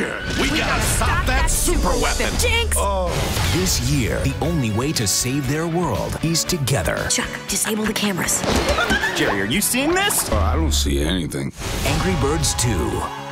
We, we gotta, gotta, stop, stop that, that super weapon! Jinx! Oh. This year, the only way to save their world is together. Chuck, disable the cameras. Garry, are you seeing this? Uh, I don't see anything. Angry Birds 2.